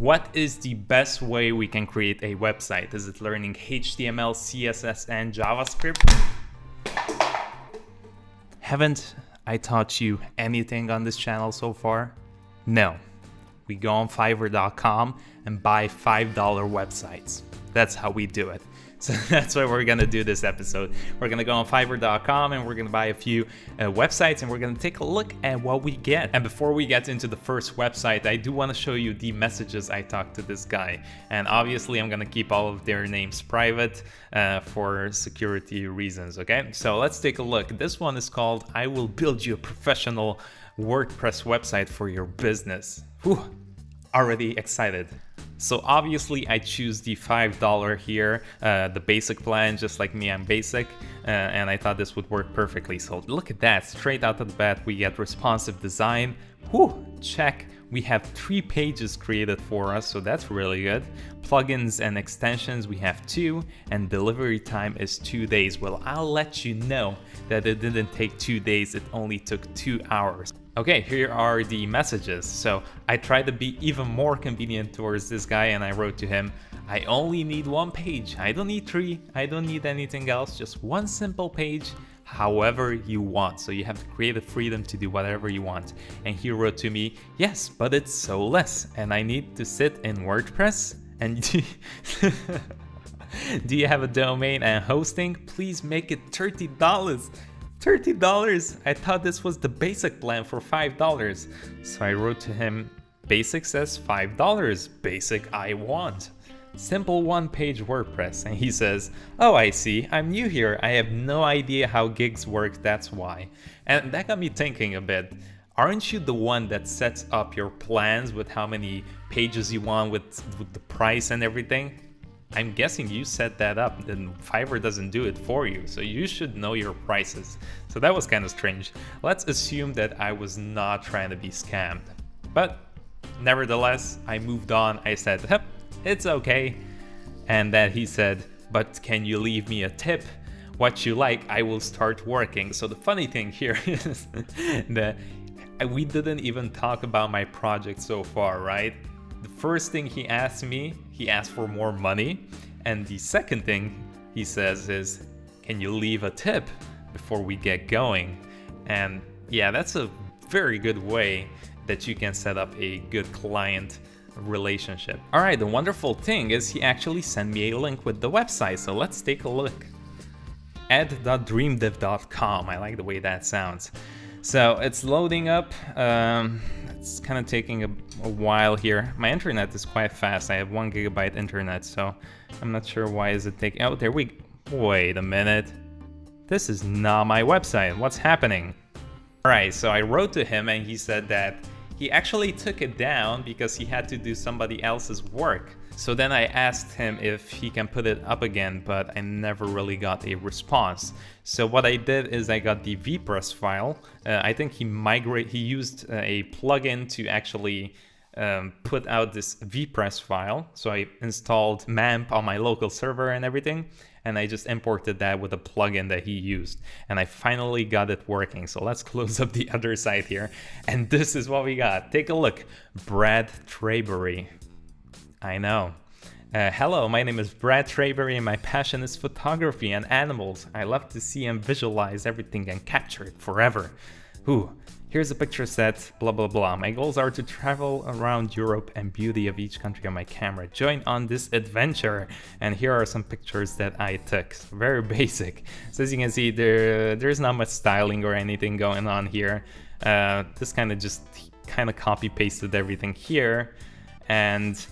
What is the best way we can create a website? Is it learning HTML, CSS, and JavaScript? Haven't I taught you anything on this channel so far? No. We go on Fiverr.com and buy $5 websites. That's how we do it. So that's what we're gonna do this episode. We're gonna go on Fiverr.com and we're gonna buy a few uh, websites and we're gonna take a look at what we get. And before we get into the first website, I do wanna show you the messages I talked to this guy. And obviously I'm gonna keep all of their names private uh, for security reasons, okay? So let's take a look. This one is called, I will build you a professional WordPress website for your business. Whew, already excited. So obviously I choose the $5 here, uh, the basic plan, just like me, I'm basic, uh, and I thought this would work perfectly. So look at that, straight out of the bat, we get responsive design, whew, check. We have three pages created for us, so that's really good. Plugins and extensions, we have two, and delivery time is two days. Well, I'll let you know that it didn't take two days, it only took two hours. Okay, here are the messages. So I tried to be even more convenient towards this guy and I wrote to him, I only need one page. I don't need three. I don't need anything else. Just one simple page, however you want. So you have the creative freedom to do whatever you want. And he wrote to me, yes, but it's so less. And I need to sit in WordPress and do you have a domain and hosting? Please make it $30. $30! I thought this was the basic plan for $5. So I wrote to him, basic says $5, basic I want. Simple one page WordPress. And he says, oh I see, I'm new here, I have no idea how gigs work, that's why. And that got me thinking a bit. Aren't you the one that sets up your plans with how many pages you want with, with the price and everything? I'm guessing you set that up, then Fiverr doesn't do it for you, so you should know your prices. So that was kind of strange. Let's assume that I was not trying to be scammed. But nevertheless, I moved on. I said, it's okay. And then he said, but can you leave me a tip? What you like, I will start working. So the funny thing here is that we didn't even talk about my project so far, right? The first thing he asked me, he asked for more money. And the second thing he says is, can you leave a tip before we get going? And yeah, that's a very good way that you can set up a good client relationship. All right, the wonderful thing is he actually sent me a link with the website, so let's take a look. ed.dreamdiv.com, I like the way that sounds. So it's loading up. Um, it's kind of taking a, a, while here. My internet is quite fast. I have one gigabyte internet, so I'm not sure why is it taking. Oh, there we. Wait a minute. This is not my website. What's happening? All right, so I wrote to him and he said that he actually took it down because he had to do somebody else's work. So then I asked him if he can put it up again, but I never really got a response. So what I did is I got the wpress file. Uh, I think he migrate he used uh, a plugin to actually um, put out this wpress file. So I installed MAMP on my local server and everything, and I just imported that with a plugin that he used. And I finally got it working. So let's close up the other side here. And this is what we got. Take a look. Brad Traybury. I know. Uh, hello, my name is Brad Traybury and my passion is photography and animals. I love to see and visualize everything and capture it forever. Ooh, here's a picture set, blah blah blah. My goals are to travel around Europe and beauty of each country on my camera. Join on this adventure. And here are some pictures that I took. Very basic. So as you can see, there there's not much styling or anything going on here. Uh, this kind of just kind of copy pasted everything here. And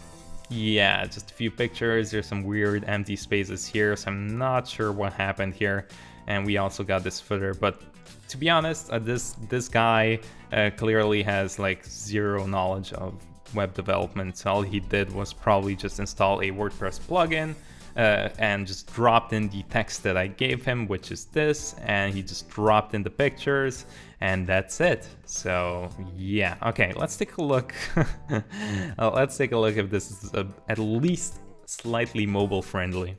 yeah, just a few pictures. There's some weird empty spaces here, so I'm not sure what happened here. And we also got this footer, but to be honest, uh, this this guy uh, clearly has like zero knowledge of web development. So all he did was probably just install a WordPress plugin uh, and just dropped in the text that I gave him, which is this, and he just dropped in the pictures, and that's it. So yeah, okay, let's take a look. uh, let's take a look if this is a, at least slightly mobile friendly.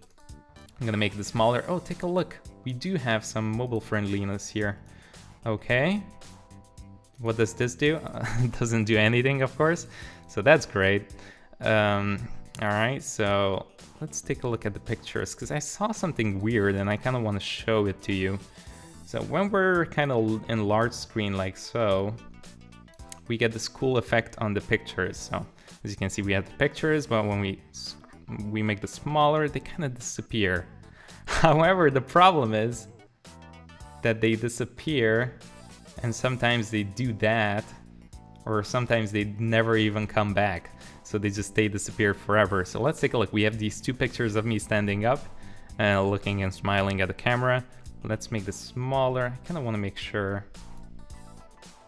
I'm gonna make it smaller. Oh, take a look. We do have some mobile friendliness here. Okay. What does this do? doesn't do anything, of course. So that's great. Um, all right, so let's take a look at the pictures because I saw something weird and I kind of want to show it to you. So when we're kind of in large screen like so, we get this cool effect on the pictures. So as you can see, we have the pictures, but when we we make the smaller, they kind of disappear. However, the problem is that they disappear and sometimes they do that or sometimes they never even come back. So they just stay disappear forever. So let's take a look. We have these two pictures of me standing up, uh, looking and smiling at the camera. Let's make this smaller. I kind of want to make sure.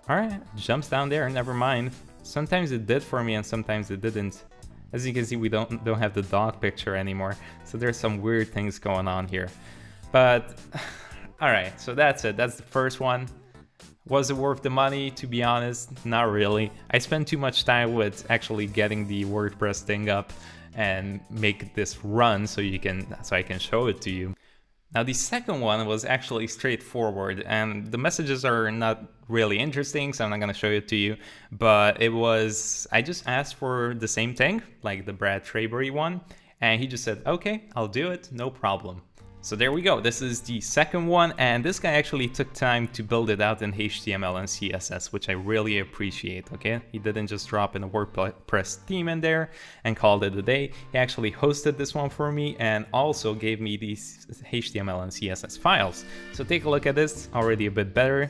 All right, jumps down there, never mind. Sometimes it did for me and sometimes it didn't. As you can see, we don't, don't have the dog picture anymore. So there's some weird things going on here. But, all right, so that's it. That's the first one. Was it worth the money? To be honest, not really. I spent too much time with actually getting the WordPress thing up and make this run so you can so I can show it to you. Now the second one was actually straightforward and the messages are not really interesting so I'm not gonna show it to you but it was I just asked for the same thing like the Brad Trabery one and he just said okay I'll do it no problem so there we go, this is the second one, and this guy actually took time to build it out in HTML and CSS, which I really appreciate, okay? He didn't just drop in a WordPress theme in there and called it a day. He actually hosted this one for me and also gave me these HTML and CSS files. So take a look at this, already a bit better.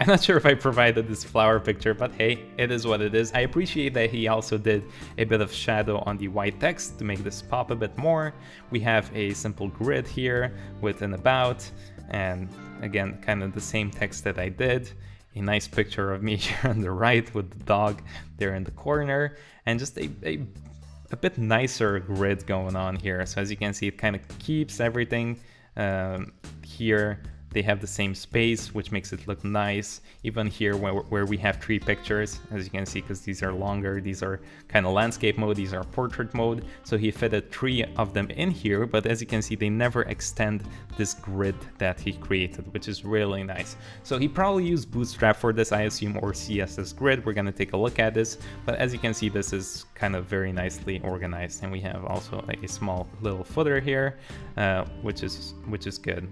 I'm not sure if I provided this flower picture, but hey, it is what it is. I appreciate that he also did a bit of shadow on the white text to make this pop a bit more. We have a simple grid here with an about, and again, kind of the same text that I did. A nice picture of me here on the right with the dog there in the corner, and just a, a, a bit nicer grid going on here. So as you can see, it kind of keeps everything um, here they have the same space, which makes it look nice. Even here where, where we have three pictures, as you can see, because these are longer, these are kind of landscape mode, these are portrait mode. So he fitted three of them in here, but as you can see, they never extend this grid that he created, which is really nice. So he probably used Bootstrap for this, I assume, or CSS Grid. We're gonna take a look at this, but as you can see, this is kind of very nicely organized. And we have also a small little footer here, uh, which is which is good.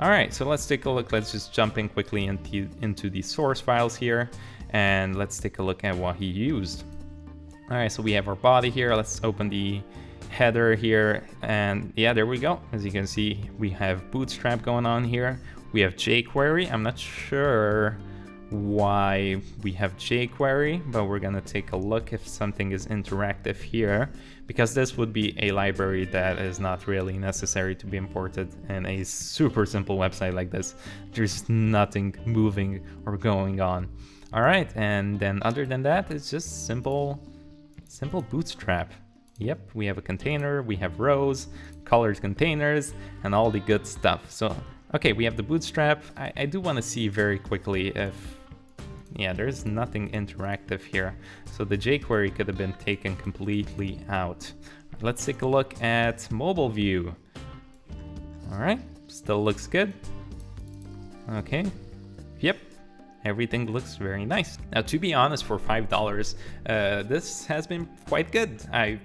All right, so let's take a look. Let's just jump in quickly into, into the source files here and let's take a look at what he used. All right, so we have our body here. Let's open the header here and yeah, there we go. As you can see, we have Bootstrap going on here. We have jQuery. I'm not sure why we have jQuery, but we're gonna take a look if something is interactive here, because this would be a library that is not really necessary to be imported in a super simple website like this. There's nothing moving or going on. All right, and then other than that, it's just simple, simple bootstrap. Yep, we have a container, we have rows, colored containers, and all the good stuff. So, okay, we have the bootstrap. I, I do want to see very quickly if yeah, there's nothing interactive here. So the jQuery could have been taken completely out. Let's take a look at mobile view. All right, still looks good. Okay, yep, everything looks very nice. Now, to be honest, for $5, uh, this has been quite good. I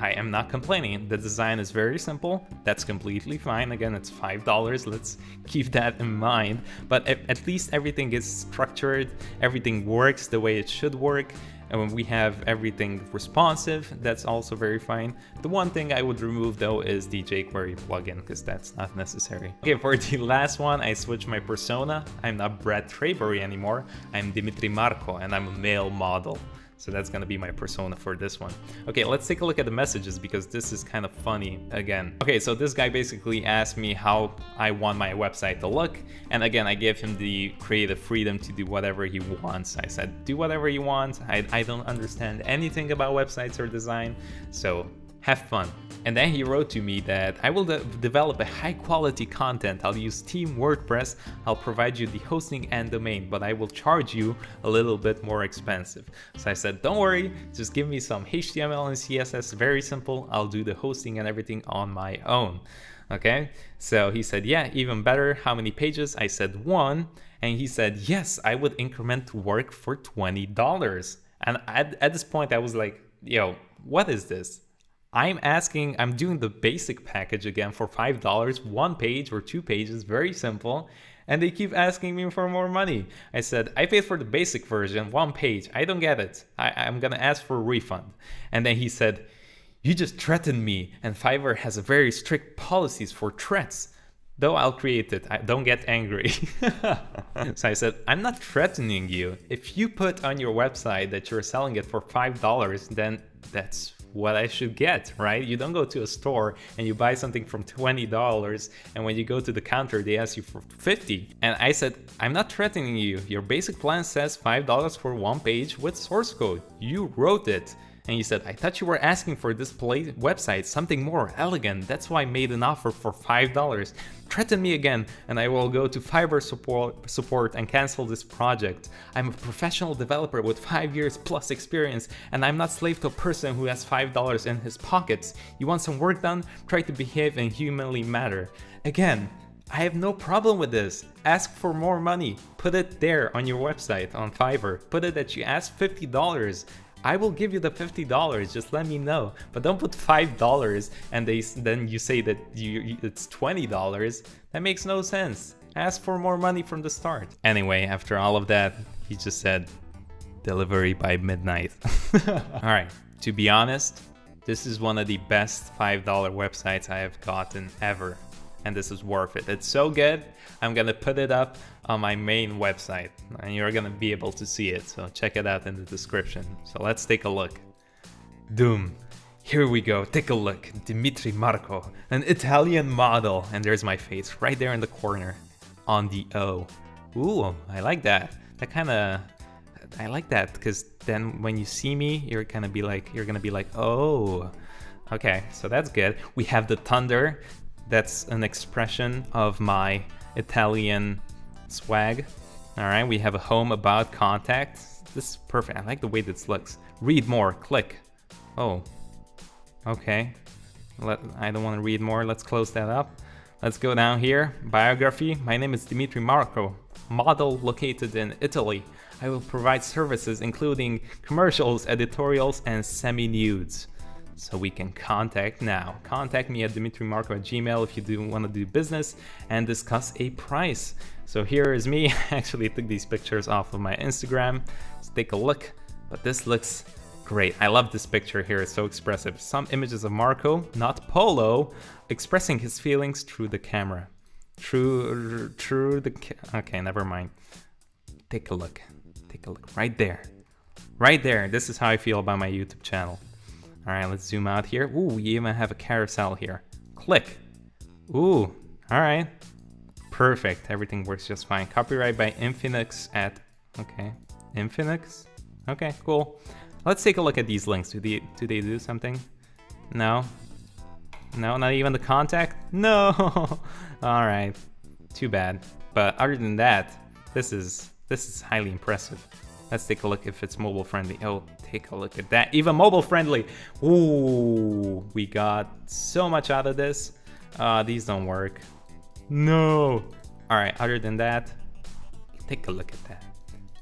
I am not complaining. The design is very simple. That's completely fine. Again, it's $5. Let's keep that in mind. But at least everything is structured. Everything works the way it should work. And when we have everything responsive, that's also very fine. The one thing I would remove though is the jQuery plugin because that's not necessary. Okay, for the last one, I switched my persona. I'm not Brad Trabery anymore. I'm Dimitri Marco and I'm a male model. So that's gonna be my persona for this one. Okay, let's take a look at the messages because this is kind of funny again. Okay, so this guy basically asked me how I want my website to look. And again, I gave him the creative freedom to do whatever he wants. I said, do whatever you want. I, I don't understand anything about websites or design. So have fun. And then he wrote to me that I will de develop a high quality content. I'll use Team WordPress. I'll provide you the hosting and domain, but I will charge you a little bit more expensive. So I said, don't worry, just give me some HTML and CSS, very simple. I'll do the hosting and everything on my own. Okay, so he said, yeah, even better. How many pages? I said one. And he said, yes, I would increment work for $20. And at, at this point, I was like, yo, what is this? I'm asking, I'm doing the basic package again for $5, one page or two pages, very simple. And they keep asking me for more money. I said, I paid for the basic version, one page. I don't get it. I, I'm gonna ask for a refund. And then he said, You just threatened me, and Fiverr has a very strict policies for threats. Though I'll create it, I don't get angry. so I said, I'm not threatening you. If you put on your website that you're selling it for $5, then that's what I should get, right? You don't go to a store and you buy something from $20 and when you go to the counter they ask you for 50. And I said, I'm not threatening you. Your basic plan says $5 for one page with source code. You wrote it. And he said, I thought you were asking for this play website, something more elegant. That's why I made an offer for $5. Threaten me again, and I will go to Fiverr support, support and cancel this project. I'm a professional developer with 5 years plus experience, and I'm not slave to a person who has $5 in his pockets. You want some work done? Try to behave in humanly matter. Again, I have no problem with this. Ask for more money. Put it there on your website on Fiverr. Put it that you asked $50 I will give you the $50, just let me know. But don't put $5 and they then you say that you, it's $20. That makes no sense. Ask for more money from the start. Anyway, after all of that, he just said delivery by midnight. all right, to be honest, this is one of the best $5 websites I have gotten ever and this is worth it. It's so good, I'm gonna put it up on my main website and you're gonna be able to see it, so check it out in the description. So let's take a look. Doom. Here we go, take a look. Dimitri Marco, an Italian model. And there's my face right there in the corner on the O. Ooh, I like that. That kind of, I like that because then when you see me, you're gonna be like, you're gonna be like, oh, okay, so that's good. We have the thunder, that's an expression of my Italian swag. All right, we have a home about contact. This is perfect. I like the way this looks. Read more, click. Oh, okay. Let, I don't want to read more. Let's close that up. Let's go down here. Biography. My name is Dimitri Marco, model located in Italy. I will provide services including commercials, editorials, and semi-nudes so we can contact now. Contact me at dimitrimarco at gmail if you do want to do business and discuss a price. So here is me, I actually took these pictures off of my Instagram. Let's take a look, but this looks great. I love this picture here, it's so expressive. Some images of Marco, not Polo, expressing his feelings through the camera. Through, through the, okay, never mind. Take a look, take a look right there. Right there, this is how I feel about my YouTube channel. All right, let's zoom out here. Ooh, we even have a carousel here. Click. Ooh, all right. Perfect, everything works just fine. Copyright by Infinix at, okay, Infinix? Okay, cool. Let's take a look at these links. Do they, do they do something? No? No, not even the contact? No! all right, too bad. But other than that, this is, this is highly impressive. Let's take a look if it's mobile friendly. Oh, take a look at that. Even mobile friendly. Ooh, we got so much out of this. Uh, these don't work. No. All right, other than that, take a look at that.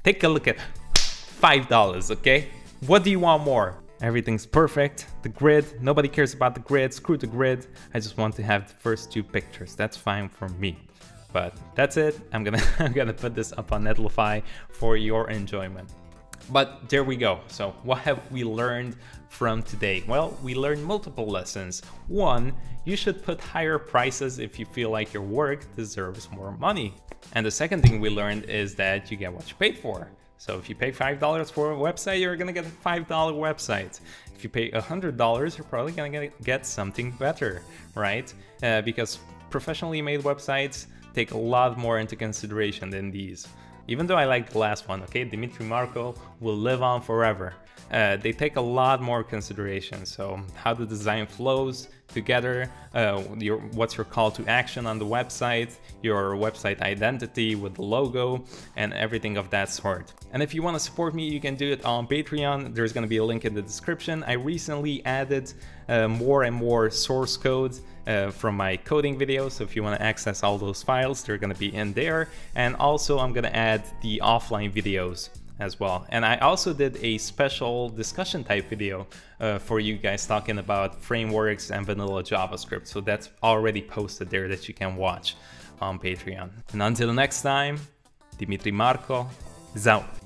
Take a look at $5, okay? What do you want more? Everything's perfect. The grid, nobody cares about the grid. Screw the grid. I just want to have the first two pictures. That's fine for me. But that's it. I'm gonna I'm gonna put this up on Netlify for your enjoyment. But there we go. So what have we learned from today? Well, we learned multiple lessons. One, you should put higher prices if you feel like your work deserves more money. And the second thing we learned is that you get what you paid for. So if you pay $5 for a website, you're gonna get a $5 website. If you pay $100, you're probably gonna get something better, right? Uh, because professionally made websites take a lot more into consideration than these. Even though I like the last one, okay, Dimitri Marco will live on forever. Uh, they take a lot more consideration. So how the design flows together, uh, your, what's your call to action on the website, your website identity with the logo, and everything of that sort. And if you want to support me, you can do it on Patreon. There's going to be a link in the description. I recently added uh, more and more source code uh, from my coding videos. So if you want to access all those files, they're going to be in there. And also I'm going to add the offline videos as well. And I also did a special discussion type video uh, for you guys talking about frameworks and vanilla JavaScript. So that's already posted there that you can watch on Patreon. And until next time, Dimitri Marco is out.